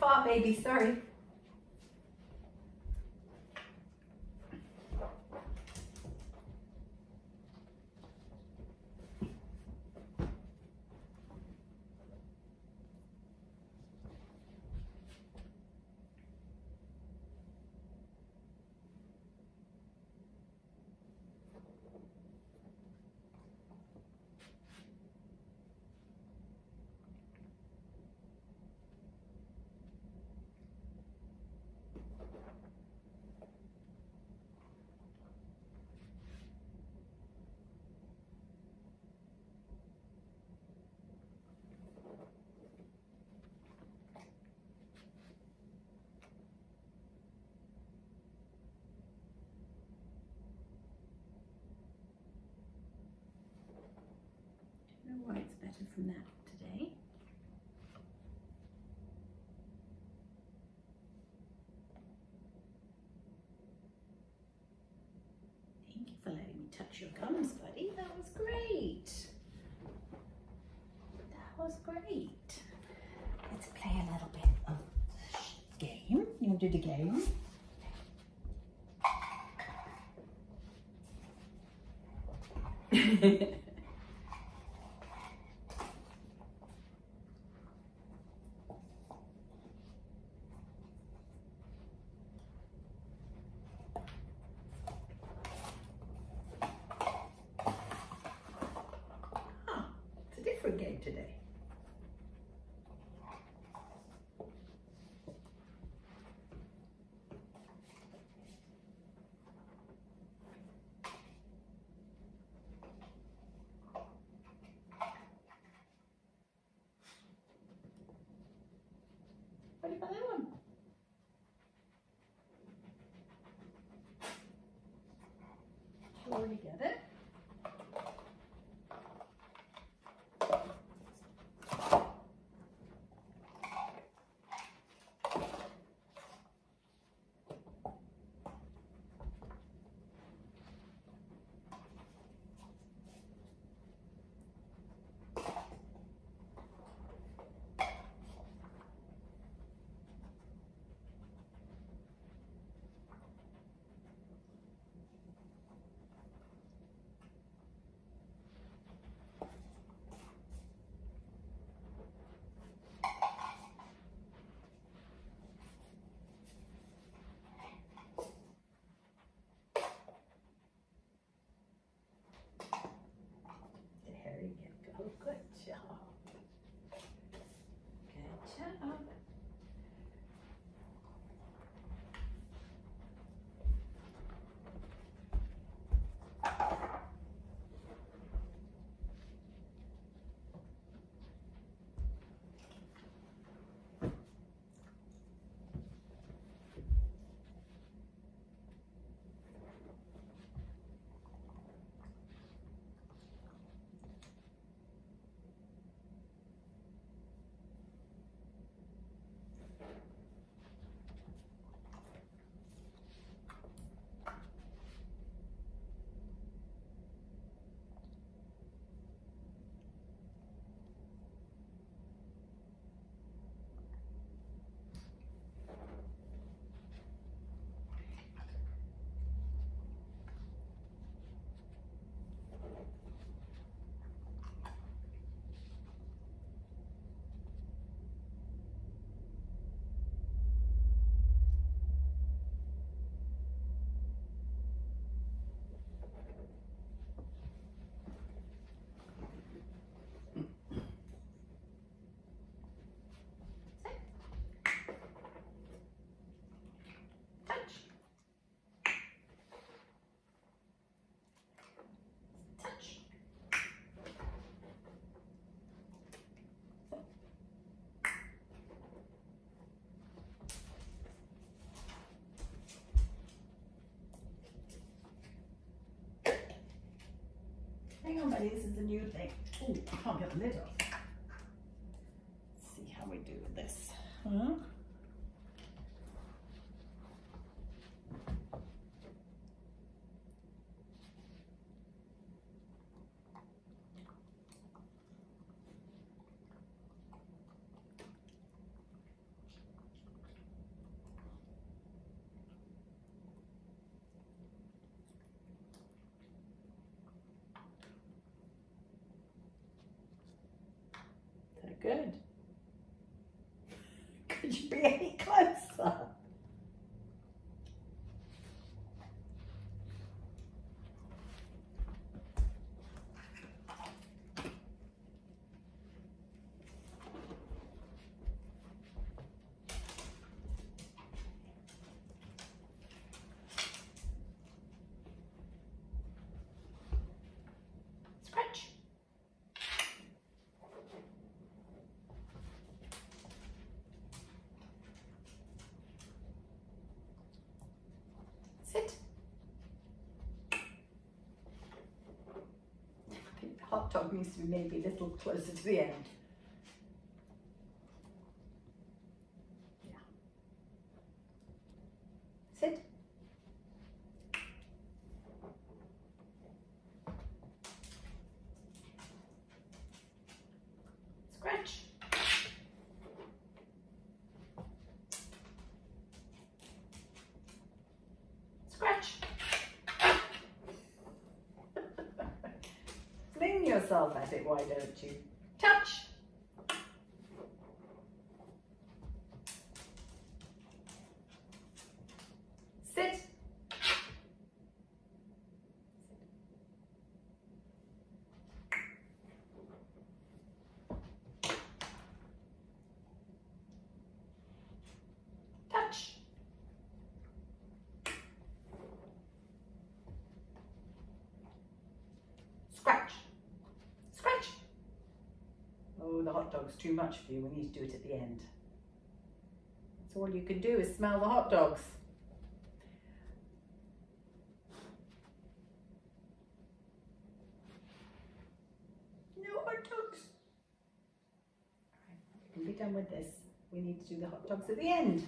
far, baby, sorry. Better from that today. Thank you for letting me touch your gums, buddy. That was great. That was great. Let's play a little bit of game. You want to do the game? Huh, it's a different game today. Hang on, buddy, this is a new thing. Oh, I can't get the lid off. Let's see how we do with this. Huh? Good. Could you be any closer? Scratch. Sit. I think the hot dog needs to be maybe a little closer to the end. Yeah. Sit. Scratch. Scratch. Fling yourself at it, why don't you? Touch. Sit. Touch. Scratch. Oh, the hot dog's too much for you. We need to do it at the end. So all you can do is smell the hot dogs. No hot dogs. Right, we can be done with this. We need to do the hot dogs at the end.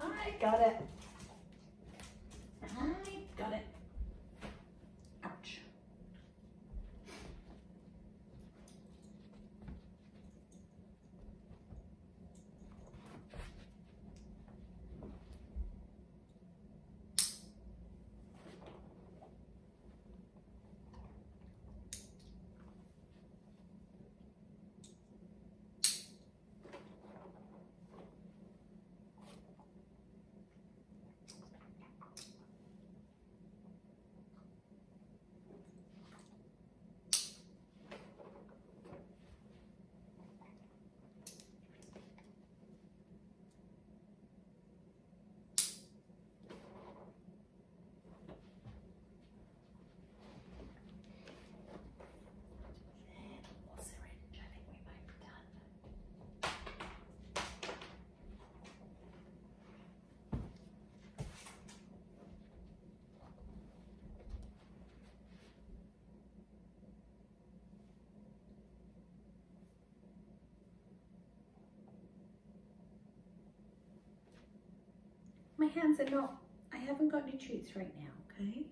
I got it. I got it. My hands are not, I haven't got any treats right now, okay?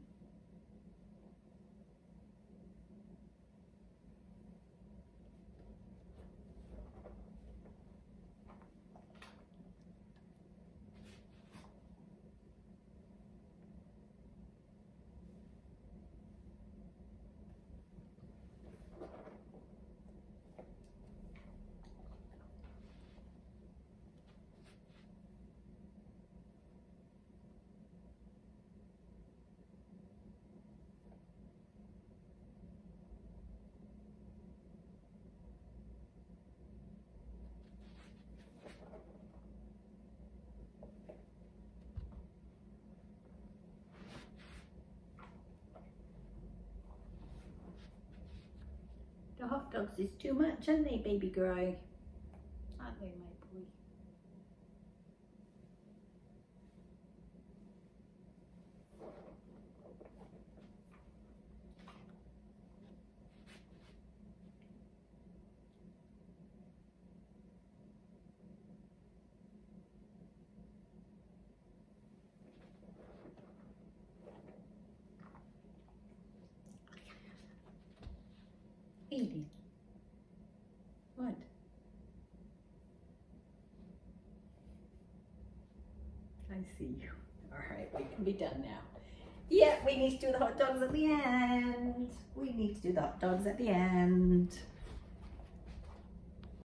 The hot dogs is too much, aren't they, baby girl? Aren't they, my boy? See you. All right, we can be done now. Yeah, we need to do the hot dogs at the end. We need to do the hot dogs at the end.